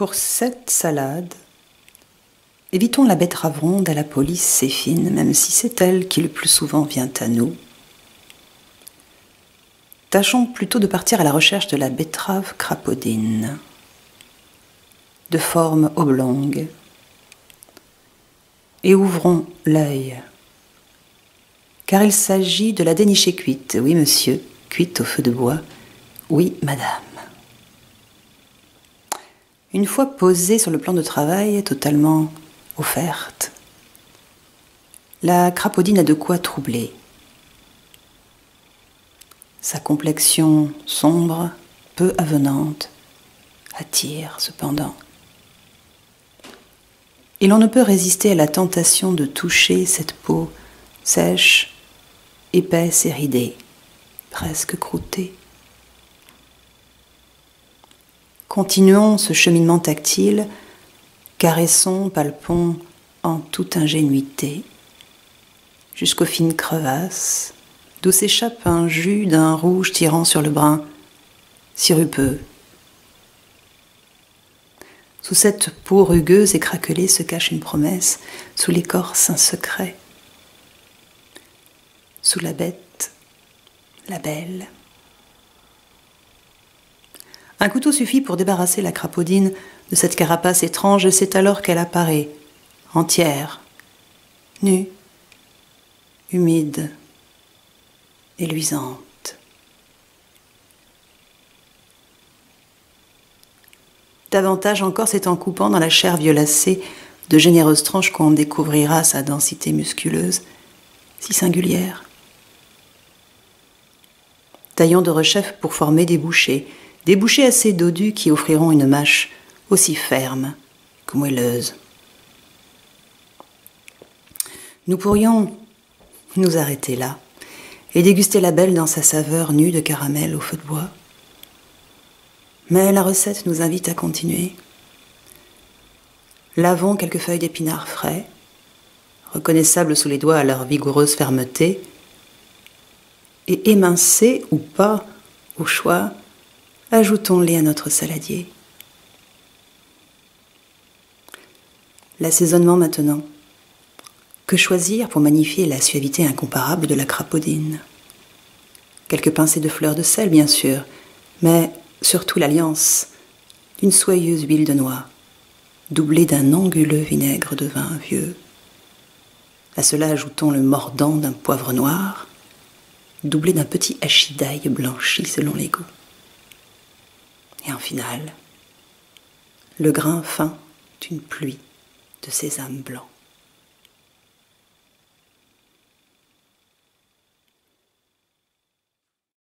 Pour cette salade, évitons la betterave ronde à la police fine, même si c'est elle qui le plus souvent vient à nous. Tâchons plutôt de partir à la recherche de la betterave crapaudine, de forme oblongue, et ouvrons l'œil, car il s'agit de la dénicher cuite, oui monsieur, cuite au feu de bois, oui madame. Une fois posée sur le plan de travail, totalement offerte, la crapaudine a de quoi troubler. Sa complexion sombre, peu avenante, attire cependant et l'on ne peut résister à la tentation de toucher cette peau sèche, épaisse et ridée, presque croûtée. Continuons ce cheminement tactile, caressons, palpons en toute ingénuité, jusqu'aux fines crevasses, d'où s'échappe un jus d'un rouge tirant sur le brun, sirupeux, sous cette peau rugueuse et craquelée se cache une promesse, sous l'écorce un secret. Sous la bête, la belle. Un couteau suffit pour débarrasser la crapaudine de cette carapace étrange, et c'est alors qu'elle apparaît, entière, nue, humide et luisante. Davantage encore, c'est en coupant dans la chair violacée de généreuses tranches qu'on découvrira sa densité musculeuse, si singulière. Taillons de rechef pour former des bouchées, des bouchées assez dodus qui offriront une mâche aussi ferme que moelleuse. Nous pourrions nous arrêter là et déguster la belle dans sa saveur nue de caramel au feu de bois. Mais la recette nous invite à continuer. Lavons quelques feuilles d'épinards frais, reconnaissables sous les doigts à leur vigoureuse fermeté, et émincés ou pas, au choix, ajoutons-les à notre saladier. L'assaisonnement maintenant. Que choisir pour magnifier la suavité incomparable de la crapaudine? Quelques pincées de fleurs de sel, bien sûr, mais surtout l'alliance d'une soyeuse huile de noix, doublée d'un anguleux vinaigre de vin vieux. À cela ajoutons le mordant d'un poivre noir, doublé d'un petit hachis d'ail blanchi selon les goûts. Finale, le grain fin d'une pluie de sésame blanc.